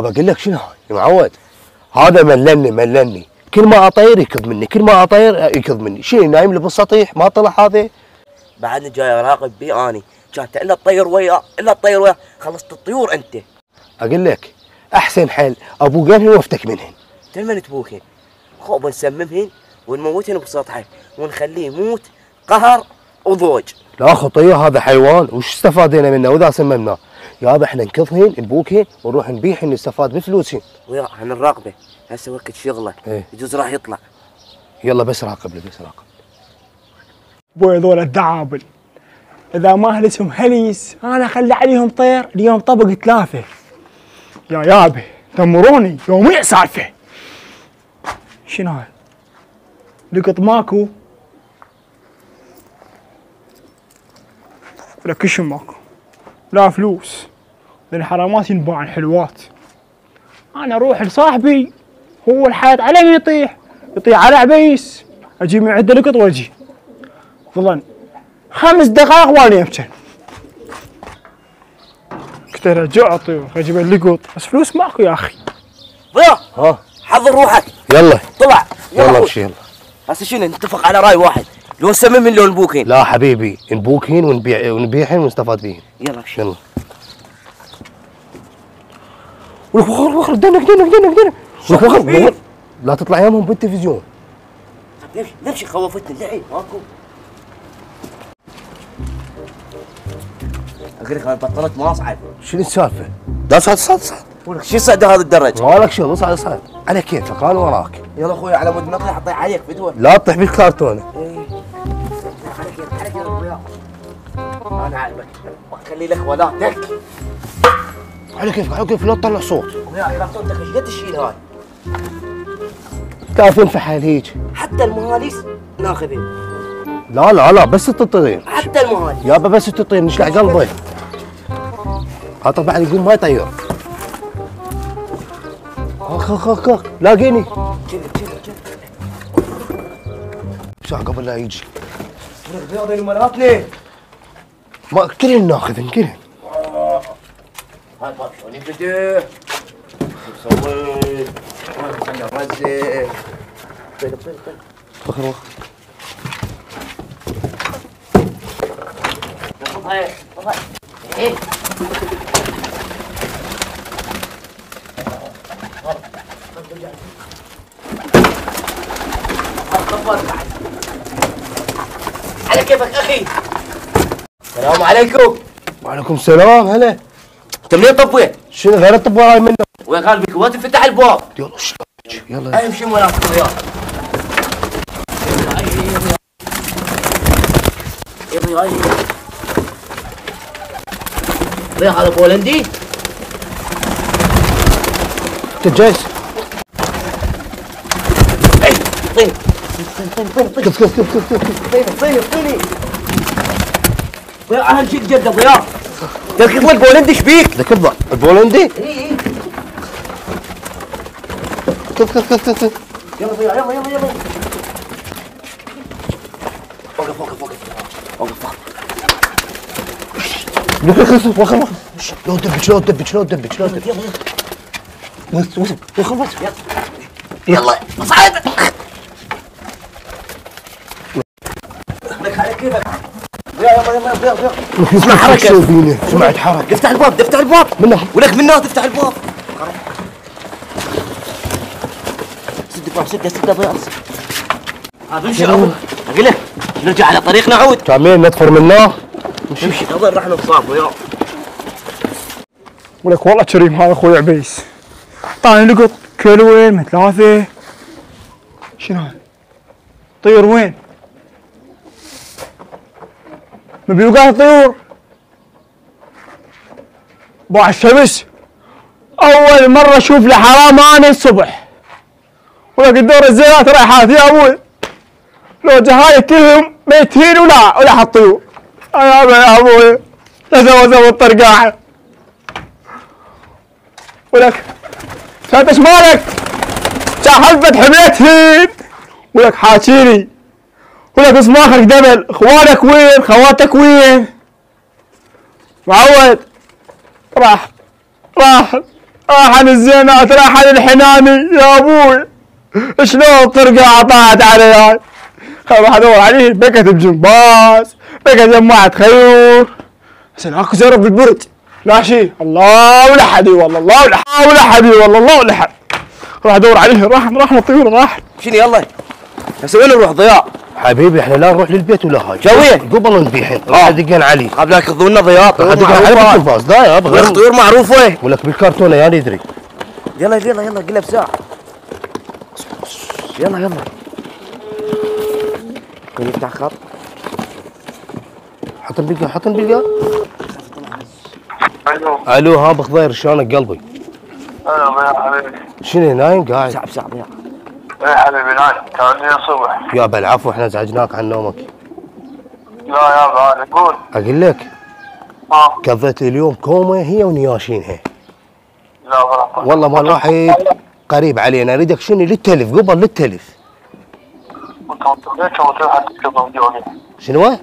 بقول لك شنو؟ يا معود هذا ملني ملني كل ما أطير يكض مني كل ما أطير يكض مني. شنو نايم لي بالسطيح ما طلع هذا بعدني جاي أراقب بيه أني. كانت الا تطير وياه الا تطير وياه خلصت الطيور أنت. أقول لك أحسن حل أبو قلبي وأفتك منهن تلمن تبوكين خو بنسممهن ونموتهن بسطحه ونخليه يموت قهر وضوج. لا خطيه هذا حيوان. وش استفادينا منه؟ واذا سممناه. يابا إحنا نكضهن نبوكهن ونروح نبيعهن نستفاد بفلوسهن ويا عن الراقبه هسه وقت شغله. إيه. يجوز راح يطلع. يلا بس راقب لي بس راقب. بوي هذول الدعابل إذا ما هلسهم هليس أنا اخلي عليهم طير. اليوم طبق ثلاثة. يا يابي دمروني. يوميع سالفة. شنو هاي؟ لقط ماكو؟ ولا كشم ماكو؟ لا فلوس. لأن حرامات ينباعن حلوات. أنا أروح لصاحبي هو الحياة على يطيح يطيح على عبيس أجي من عنده لقط وأجي. ظلن خمس دقائق وأنا يمكن قلت له جوع طيور أجيب اللقط بس فلوس ماكو يا أخي. ضياء ها؟ حضر روحك. يلا. طلع. يلا. امشي يلا. هسه شنو نتفق على رأي واحد. لو نسمم لو نبوكين لا حبيبي نبوكهن ونبيع ونبيعهن ونستفاد بهن يلا. امشي يلا. ولك وخر وخر دنك دنك دنك دنك ولك وخر وخر. لا تطلع يمهم بالتلفزيون. نمشي نمشي خوفتني الحين ماكو. أقول لك أنا بطلت ما اصعد شنو السالفة؟ لا صعد صعد صعد ولك شو صعد هذا الدرج. مالك شغل اصعد اصعد على كيفك أنا وراك. يلا أخوي على مود ما اطيح أطيح عليك فدوه لا تطيح بالكرتونه على كيفك على كيفك. أنا عاجبك خلي لك ولاتك على كيفك على كيفك لا تطلع صوت. ويا كرتونتك إيش؟ قد تشيل هاي؟ تعرف ينفعل هيك؟ حتى المهاليس ناخذين لا لا لا بس تطير. حتى المهاليس. يابا بس تطير نشلع قلبه هذا بعد يقوم ما يطير. أخ أخ أخ أخ لاقيني. ساعة قبل لا يجي. ولك هذول مراتني ما كلنا ناخذ كلنا. هاي باب شلون يبتدي شو سويت؟ خلنا نرزق طيب طيب طيب وخر وخر إيه على كيفك أخي السلام عليكم وعليكم السلام هلا منين طبيت؟ شنو غير الطب وراي منه. وين قال بك ما تفتح الباب يلا شلون يلا. امشي وياك يلا. يلا يلا هذا بولندي انت جايز؟ طيب طيب طيب طيب كف كف كف كف كف طيب طيب طيب ضياء اهم شيء الجده ضياء تركب البولندي إيش بيك؟ ذاك الضع البولندي اي اي كف كف كف كف يلا ضياء يلا يلا يلا. وقف وقف وقف وقف وقف وخر وخر وخر وخر شلون دبك شلون دبك شلون دبك شلون دبك يلا يلا. وخر وخر وخر وخر يلا. اصعد لك على كيفك يلا يلا يلا يلا يلا اسمع حركة. سمعت حركة. افتح الباب افتح الباب منه ولك من ناس افتح الباب. سد الباب سده سده ضياء هذا نمشي أقول لك نرجع على طريقنا عود. كاملين ندفر منه. نمشي. نظل راح نصاب وياه ولك والله كريم هذا أخوي عبيس. طاني لقط كيلوين من ثلاثة شنو هذا؟ طيور وين؟ مبيوقات الطيور. باع الشمس. أول مرة أشوف له حرام أنا الصبح ولك الدور الزينات رايحات يا أبوي. لو جهاي كلهم ميتين ولا ولا حطيور يا يا أبوي. سوى الطرقاعه ولك انت إيش مالك؟ جا حلفة حميتهن ولك حاكيني ولك اسم اخرك دبل إخوانك وين؟ خواتك وين؟ معود. راح راح راحن الزينات راحن الحناني يا أبوي. شلون طرقة عطات علي؟ راح أدور عليه. بكت بجمباز بكت جماعة خيور. عشان أكو زرب بالبرج لا شيء الله ولحدي والله الله ولحدي ولحدي والله الله ولحد راح أدور عليه. راح راح الطيور راح. شنو يلا؟ هسه وين نروح ضياء. حبيبي إحنا لا نروح للبيت ولا هاي. جوية. قبل نذبحن راح ادقن علي. قبل لا ياخذونا ضياء راح ادقن علي بالتلفاز لا يا ويخ أبغى طيور معروفة. ولك بالكرتونة يا ندري يلا يلا يلا قلها بساعة يلا يلا. كون يفتح خط حط البقى حط البقى ألو. ألو ها بخضير شلونك قلبي؟ أنا يا حبيبي شنو نايم قاعد. ساعة بساعة ضياء يا حبيبي نايم تعالي الصبح. يا بالعفو إحنا ازعجناك عن نومك. لا يا غالي قول. أقول لك؟ ها قضيت اليوم كومة هي ونياشينها لا غلط والله مال واحد قريب علينا. أريدك شنو؟ للتلف قبل للتلف. شنو؟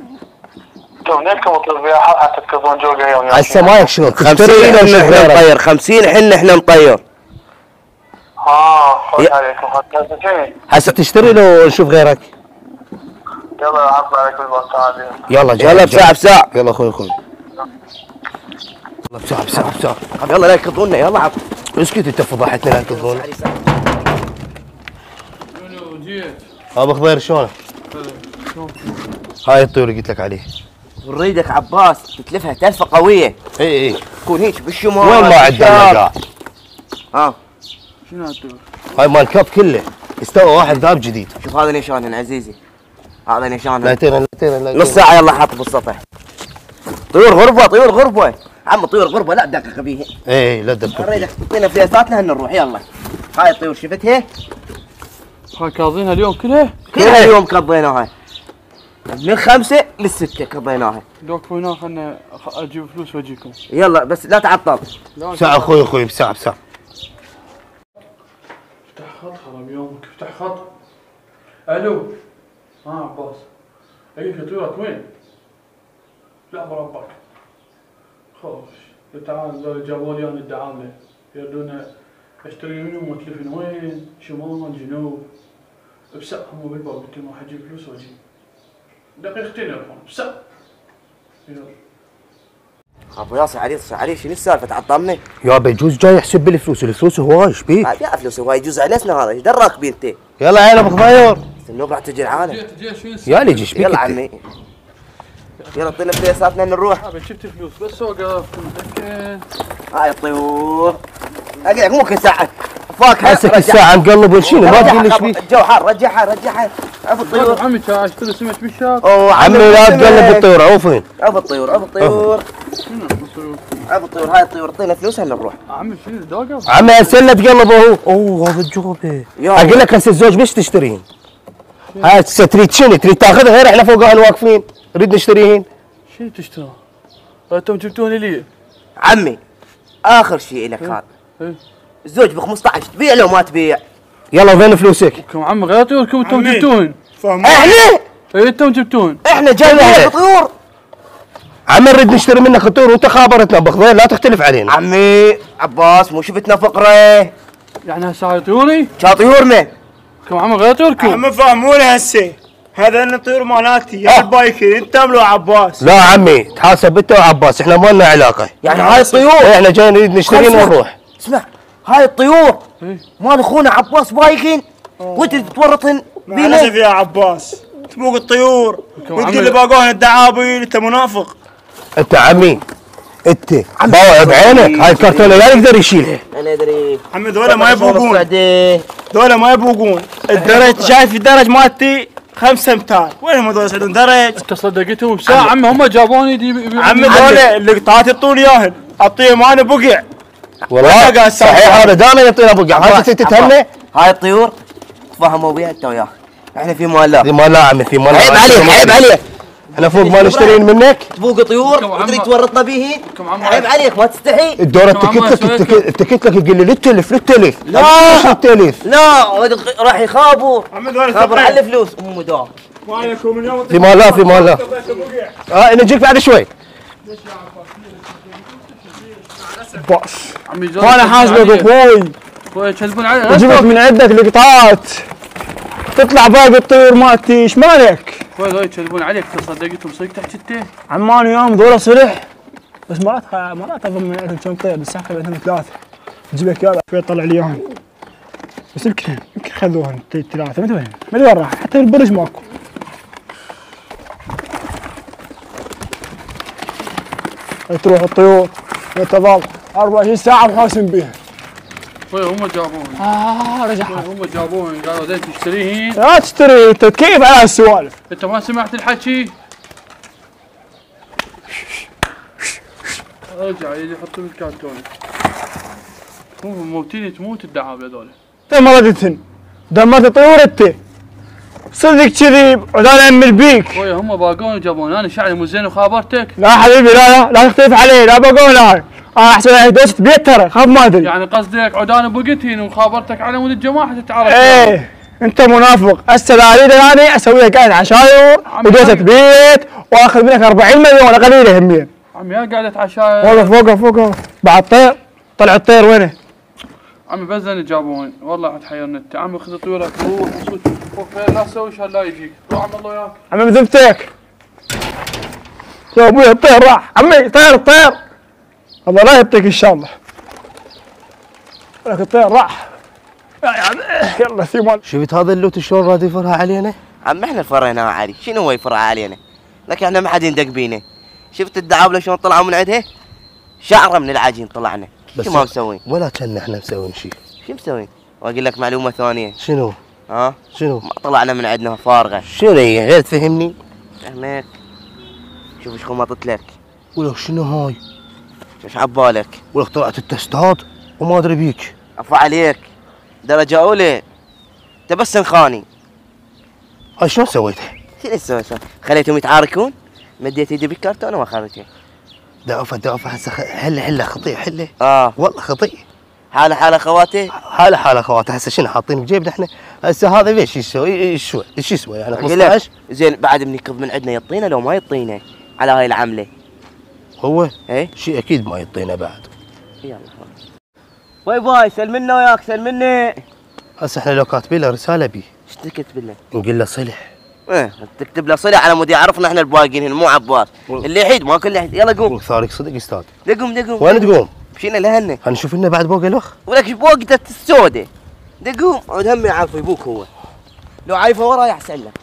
هسه ما حنا لنا إحنا غيرك نطير خمسين حنا إحنا نطير. ها عليكم هسه تشتري لو نشوف غيرك؟ يلا عبر عليك بالباص عادي يلا جاي يلا بساعة بساعة يلا أخوي أخوي. يلا بساعة بساعة بساعة يلا لا يكذبونا يلا عب اسكت انت فضحتنا لا تظن أبو خضير شلونك؟ هاي الطيور اللي قلت لك عليه. نريدك عباس تتلفها تلفة قوية. اي اي تكون هيك بالشمال. وين ما عندنا بالشرق. ها هاي مال كاب كله. استوى واحد ذاب جديد. شوف هذا نيشانهن عزيزي هذا لا نيشانهن تيرن لا تيرن لا نص. ساعة يلا حاط بالسطح. طيور غربة طيور غربة عم طيور غربة لا تدقق بيه اي لا تدقق نريدك تعطينا فليساتنا هن نروح. يلا. هاي الطيور شفتها؟ هاي كاظينها اليوم كلها؟ كلها. اليوم قضيناها من خمسة للستة قضيناها دوك هنا خلنا أجيب فلوس وأجيكم. يلا بس لا تعطل. بساعة أخوي أخوي بساعة بساعة. حرام يومك افتح خط. ألو. ها عباس. أي فطيرك وين؟ لا بربك. خوش تعال ذول جابوا لي أنا الدعامله يردون أشتري منهم واتلفن وين؟ شمال جنوب. بساعة هم بالباب قلت لهم راح أجيب فلوس واجي دقيقتين يروحون بساعة يلا. ابو ياسر عريس عريس شنو السالفة؟ تعطلني؟ يا بيجوز جاي يحسب بالفلوس الفلوس هواي إيش بيك؟ ما فيها فلوس هو يجوز علينا هذا. إيش دراك بي أنت؟ يلا عيل ابو خضير النوب راح تجي العالم. يا ليجي إيش بيك يلا؟ عمي. يلا اعطينا فليساتنا نروح. أبي شفت فلوس بس أوقف. متأكد هاي الطيور أقول لك ممكن ساعة فاكهة حسك رجع- الساعة نقلب والشيء ما تقول إيش بيك؟ الجو حار رجعها رجعها عف الطيور. عمي كان اشتري سمك بالشاب أوه عمي لا تقلب الطيور عوفين عف الطيور عف الطيور؟ عف الطيور هاي الطيور اعطينا فلوس هلا نروح. عمي شنو دوقف عمي هسه تقلب هو. أوه هذا الجوبة. أقول لك هسه الزوج بس تشترين هاي هسه تريد شنو؟ تريد تاخذها غير إحنا فوقها واقفين نريد نشتريهن؟ شنو تشتري؟ أنتم جبتوني لي. عمي آخر شيء لك هذا. إيه. الزوج ب 15 تبيع لو ما تبيع. يلا وين فلوسك؟ كم عم غير طيوركم أنتم. جبتون إحنا اي أنتم جبتون إحنا جايبين طيور. عمي نريد نشتري منك الطيور وانت خابرتنا بخضير لا تختلف علينا. عمي عباس مو شفتنا فقرة. يعني هسه هاي طيوري؟ كان طيورنا؟ كم عم غير طيوركم هم فهمونا هسه. هذا الطيور مالاتي يا البايكر إنت ملو عباس. لا عمي تحاسب انت وعباس إحنا ما لنا علاقة. يعني هاي الطيور. إحنا جاي نريد خلصنا. ونروح. اسمع هاي الطيور. إيه. مال أخونا عباس بايقين وأنت تتورطن بينا. يا عباس. تبوق الطيور. وأنت اللي باقوهن الدعابين أنت منافق. أنت عمي. أنت. باوع بعينك. هاي الكرتونة لا يقدر يشيلها أنا أدري. عمي ذولا ما يبوقون. ذولا ما يبوقون الدرج شايف الدرج مالتي؟ خمسة أمتار. وينهم هذول يصعدون درج؟ أنت صدقتهم بساعة عمي. هم جابوني دي عمي بي- ذولا اللي قطعات الطول ياهن اعطيهم أنا بقع. والله؟ صحيح هذا دائما يعطينا بقع هاي تتهنى. هاي الطيور تفهموا بيها أنت وياه إحنا في مال لا في مال لا عمي في مال لا. عيب عليك عيب عليك. إحنا فوق ما نشترين منك. تبوق طيور وتريد تورطنا عم- عيب عليك ما تستحي. الدورة التكت لك التكت لك يقول لي للتلف للتلف لا. للتلف لا. راح يخابوا خابر على. الفلوس ام دار في مال لا في مال لا آه نجيك بعد شوي. باص وأنا حاسبك أخوي. أخوي يكذبون علي من عندك لقطات. تطلع باقي الطيور مالتي إيش مالك؟ أخوي ذول يكذبون عليك تصدقتهم صدق تحكي انت عمان وياهم ذولا صلح بس مرات مرات اظن من عندهم كم طير بس إحنا عندهم ثلاثة. تجيب لك يلا. شوي طلع لي اياهم بس يمكن يمكن خذوهم ثلاثة. ما وين؟ ما وين راح؟ حتى البرج ماكو. تروح الطيور. وتظل 24 ساعة محاسن بيها أخوي هم جابوهم آه رجع هم جابوهم قالوا زين تشتريهن؟ لا تشتري انت تكيف على هالسوالف أنت ما سمعت الحكي؟ ارجع يجي يحطوا بالكرتون هم موتين تموت الدعاب هذول انت ما ردتهن دمرت الطيور انت صدق كذي ولا امل بيك أخوي هم باقون وجابون أنا شعري مو زين وخابرتك؟ لا حبيبي لا لا لا تختلف علي لا بقول لا أنا أحسن عليك دوست بيت ترى خاف ما أدري. يعني قصدك عدان بقتين وخابرتك على مود الجماعة تتعرف؟ إيه أنت منافق. هسه لا اريد أنا أسوي لك قاعد عشاير ودوسة. بيت وآخذ منك 40 مليون قليلة همين عمي يا قعدة عشاء والله فوقه فوقه بعد طير طلع الطير وينه؟ عمي بزن جابون والله عاد حيرنا أنت. عمي خذ طيورك روح فوق لا تسوي شغل لا يجيك. روح عم الله وياك. عمي مذبتك يا أبوي الطير راح. عمي طير الطير الله لا يبطيك إن شاء الله. لك الطير راح. يلا ثيمان شفت هذا اللوت شلون راد يفرها علينا؟ عم إحنا فريناها علي. شنو هو يفرع علينا؟ لكن إحنا ما حد يندق بينا. شفت الدعابلة شلون طلعوا من عندها؟ شعرة من العجين طلعنا. بس شو ما مسوين؟ ولا كنا إحنا مسوين شيء شو مسوين؟ وأقول لك معلومة ثانية. شنو؟ ها؟ شنو؟ ما طلعنا من عندنا فارغة. شنو هي؟ غير تفهمني؟ فهمك. شوف إيش خمطت لك. ولو شنو هاي؟ إيش عبالك. ولو طلعت التستات وما أدري بيك. عفا عليك. درجة أولى. انت بس انخاني هاي شلون سويتها؟ شنو تسوي سوي؟ خليتهم يتعاركون؟ مديت يدي بالكرتونه وما خرجت. دعوفه دعوفه هسه حله حله خطيه حله آه. والله خطيه حالة حالة خواتي؟ حالة حالة خوات هسه شنو حاطين بجيبنا إحنا؟ هسه هذا ليش يسوي؟ إيش يسوي؟ يعني أقول لك 15 زين بعد بنكض من عندنا يطينا لو ما يطينا. على هاي العملة. هو؟ إيه؟ شيء أكيد ما يعطينا بعد. يلا باي باي سل منا وياك سل مني. هسه إحنا لو كاتبين له رسالة بيه إيش تكتب له؟ نقول له صلح. إيه تكتب له صله على مود يعرفنا إحنا الباقيين هنا مو عباس اللي يحيد ما كل يحيد. يلا قوم. وثارك صدق أستاذ. دقوم دقوم وين تقوم؟ مشينا لهنا. هنشوف لنا بعد بوق الوخ ولك إيش بوقته السودة دقوم عود همي عارف يبوك هو. لو عايفه ورا يحسن لك